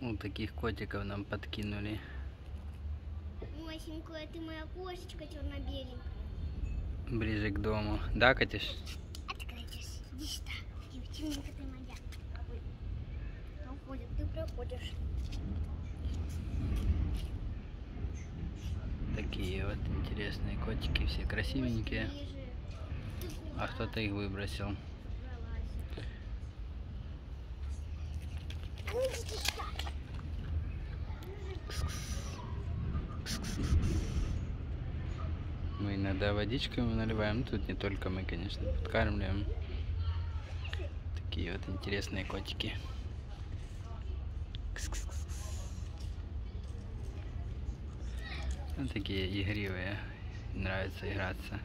Ну, таких котиков нам подкинули. Масенькая, ты моя кошечка черно-беленькая. Ближе к дому. Да, Катюш? Открытишь. Иди сюда. Девчонка ты моя. Ой. Проходит, ты проходишь. Такие вот интересные котики, все красивенькие. А кто-то их выбросил. забралась? Ну, иди сюда. Мы иногда водичкой ему наливаем. Ну, тут не только мы, конечно, подкармливаем. Такие вот интересные котики. Кс-кс-кс. Ну, такие игривые. Нравится играться.